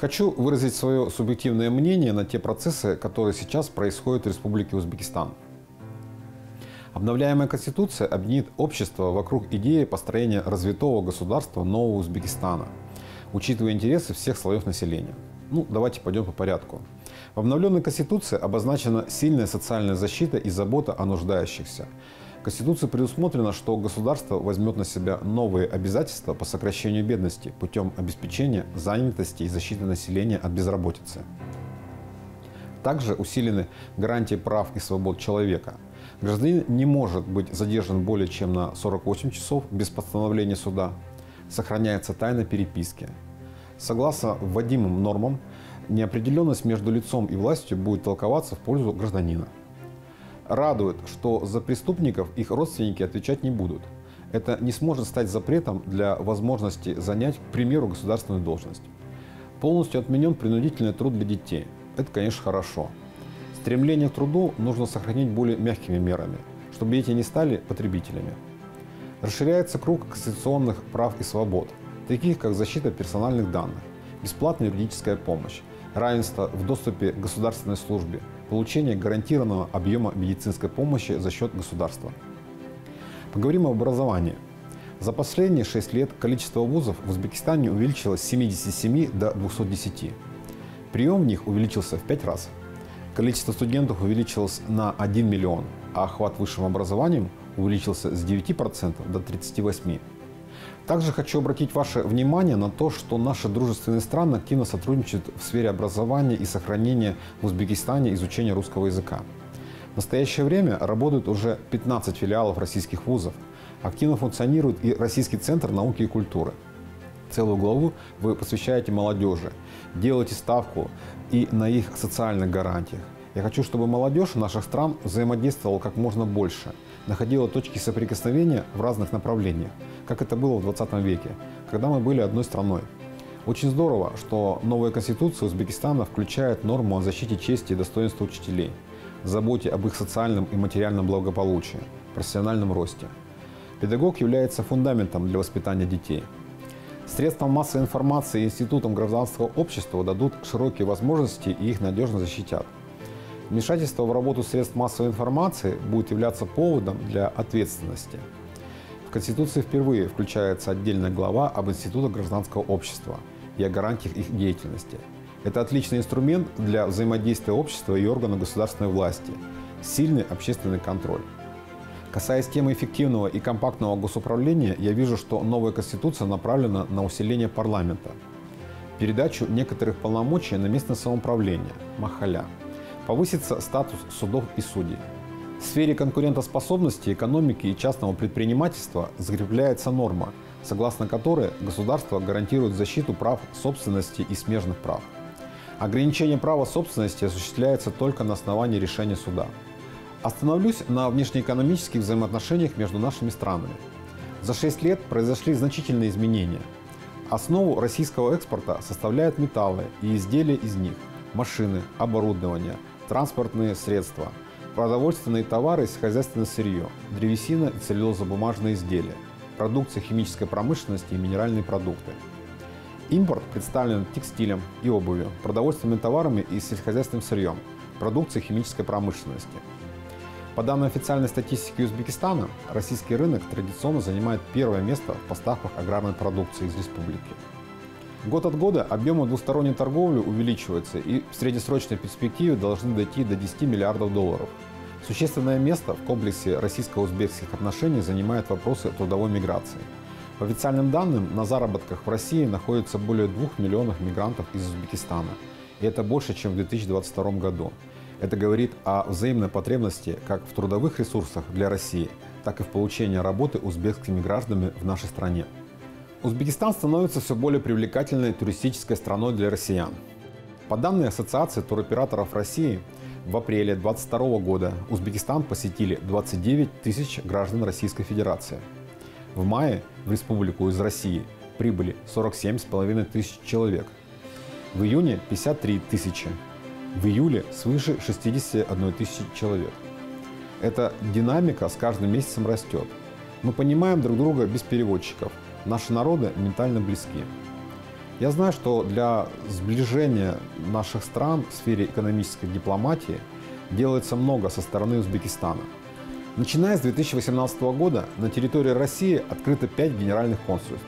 Хочу выразить свое субъективное мнение на те процессы, которые сейчас происходят в Республике Узбекистан. Обновляемая Конституция объединит общество вокруг идеи построения развитого государства нового Узбекистана, учитывая интересы всех слоев населения. Ну, давайте пойдем по порядку. В обновленной Конституции обозначена сильная социальная защита и забота о нуждающихся. Конституции предусмотрено, что государство возьмет на себя новые обязательства по сокращению бедности путем обеспечения занятости и защиты населения от безработицы. Также усилены гарантии прав и свобод человека. Гражданин не может быть задержан более чем на 48 часов без постановления суда. Сохраняется тайна переписки. Согласно вводимым нормам, неопределенность между лицом и властью будет толковаться в пользу гражданина. Радует, что за преступников их родственники отвечать не будут. Это не сможет стать запретом для возможности занять, к примеру, государственную должность. Полностью отменен принудительный труд для детей. Это, конечно, хорошо. Стремление к труду нужно сохранить более мягкими мерами, чтобы дети не стали потребителями. Расширяется круг конституционных прав и свобод, таких как защита персональных данных, бесплатная юридическая помощь, равенство в доступе к государственной службе, получение гарантированного объема медицинской помощи за счет государства. Поговорим об образовании. За последние 6 лет количество вузов в Узбекистане увеличилось с 77 до 210. Прием в них увеличился в 5 раз. Количество студентов увеличилось на 1 миллион, а охват высшим образованием увеличился с 9% до 38%. Также хочу обратить ваше внимание на то, что наши дружественные страны активно сотрудничают в сфере образования и сохранения в Узбекистане изучения русского языка. В настоящее время работают уже 15 филиалов российских вузов. Активно функционирует и Российский центр науки и культуры. Целую главу вы посвящаете молодежи, делаете ставку и на их социальных гарантиях. Я хочу, чтобы молодежь наших стран взаимодействовала как можно больше, находила точки соприкосновения в разных направлениях, как это было в 20 веке, когда мы были одной страной. Очень здорово, что новая конституция Узбекистана включает норму о защите чести и достоинства учителей, заботе об их социальном и материальном благополучии, профессиональном росте. Педагог является фундаментом для воспитания детей. Средствам массовой информации и институтам гражданского общества дадут широкие возможности и их надежно защитят – Вмешательство в работу средств массовой информации будет являться поводом для ответственности. В Конституции впервые включается отдельная глава об институтах гражданского общества и о гарантиях их деятельности. Это отличный инструмент для взаимодействия общества и органов государственной власти, сильный общественный контроль. Касаясь темы эффективного и компактного госуправления, я вижу, что новая Конституция направлена на усиление парламента, передачу некоторых полномочий на местное самоуправление – Махаля – Повысится статус судов и судей. В сфере конкурентоспособности, экономики и частного предпринимательства закрепляется норма, согласно которой государство гарантирует защиту прав собственности и смежных прав. Ограничение права собственности осуществляется только на основании решения суда. Остановлюсь на внешнеэкономических взаимоотношениях между нашими странами. За 6 лет произошли значительные изменения. Основу российского экспорта составляют металлы и изделия из них, машины, оборудование – транспортные средства, продовольственные товары и хозяйственное сырье, древесина и целлюлозно-бумажные изделия, продукция химической промышленности и минеральные продукты. Импорт представлен текстилем и обувью, продовольственными товарами и сельскохозяйственным сырьем, продукцией химической промышленности. По данным официальной статистики Узбекистана, российский рынок традиционно занимает первое место в поставках аграрной продукции из республики. Год от года объемы двусторонней торговли увеличиваются и в среднесрочной перспективе должны дойти до 10 миллиардов долларов. Существенное место в комплексе российско-узбекских отношений занимают вопросы трудовой миграции. По официальным данным, на заработках в России находится более 2 миллионов мигрантов из Узбекистана. И это больше, чем в 2022 году. Это говорит о взаимной потребности как в трудовых ресурсах для России, так и в получении работы узбекскими гражданами в нашей стране. Узбекистан становится все более привлекательной туристической страной для россиян. По данным Ассоциации туроператоров России, в апреле 2022 года Узбекистан посетили 29 тысяч граждан Российской Федерации. В мае в республику из России прибыли 47,5 тысяч человек. В июне 53 тысячи. В июле свыше 61 тысячи человек. Эта динамика с каждым месяцем растет. Мы понимаем друг друга без переводчиков – Наши народы ментально близки. Я знаю, что для сближения наших стран в сфере экономической дипломатии делается много со стороны Узбекистана. Начиная с 2018 года на территории России открыто 5 генеральных консульств.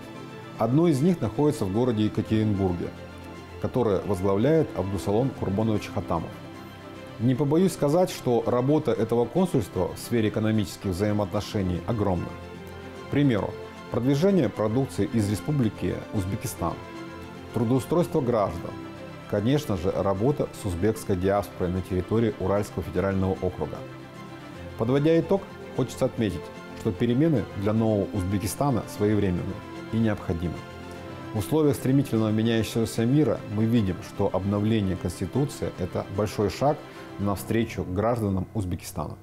Одно из них находится в городе Екатеринбурге, которое возглавляет Абдусалом Курбонович Хатамов. Не побоюсь сказать, что работа этого консульства в сфере экономических взаимоотношений огромна. К примеру, продвижение продукции из Республики Узбекистан, трудоустройство граждан, конечно же, работа с узбекской диаспорой на территории Уральского федерального округа. Подводя итог, хочется отметить, что перемены для нового Узбекистана своевременны и необходимы. В условиях стремительно меняющегося мира мы видим, что обновление Конституции – это большой шаг навстречу гражданам Узбекистана.